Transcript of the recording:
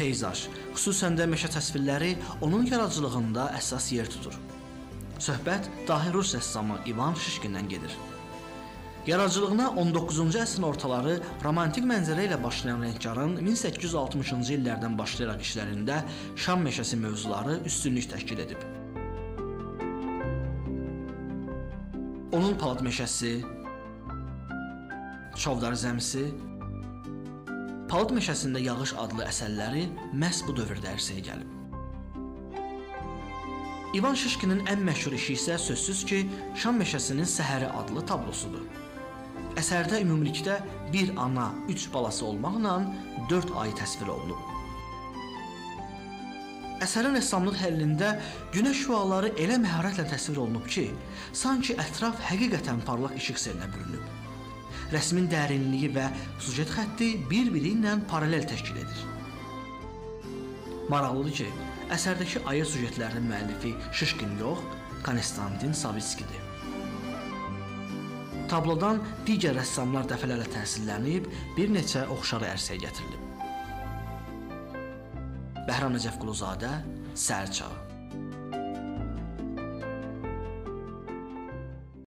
peyzaj, xüsusən də meşə təsvirləri onun yaradıcılığında əsas yer tutur. Söhbət dahi rus rəssamı İvan Şişkindən gedir. Yaradıcılığına 19-cu əsrin ortaları romantik mənzərə ilə başlayan rəngkarın 1860-cı illərdən başlayaraq işlərində Şam meşəsi mövzuları üstünlük təşkil edib. Onun Palat meşəsi, Çovdar zəmisi, Palat meşəsində yağış adlı əsərləri məhz bu dövrdə ərsəyə gəlib. İvan Şişkinin ən məşhur işi isə sözsüz ki, Şam meşəsinin səhəri adlı tablosudur. Əsərdə ümumilikdə bir ana, 3 balası olmaqla 4 ayı təsvir olunub. Əsərin rəssamlıq həllində günəş şüaları elə məharətlə təsvir olunub ki, sanki ətraf həqiqətən parlaq işıq selinə bürünüb. Rəsmin dərinliyi və süjet xətti bir-biri ilə paralel təşkil edir. Maraqlıdır ki, əsərdəki ayı süjetlərinin müəllifi Şişkin yox, Konstantin Savitskidir. Tablodan digər rəssamlar dəfələrlə təsirlənib, bir neçə oxşarı ərsəyə gətirilib. Bəhram Nəcəfquluzadə, Sərçağı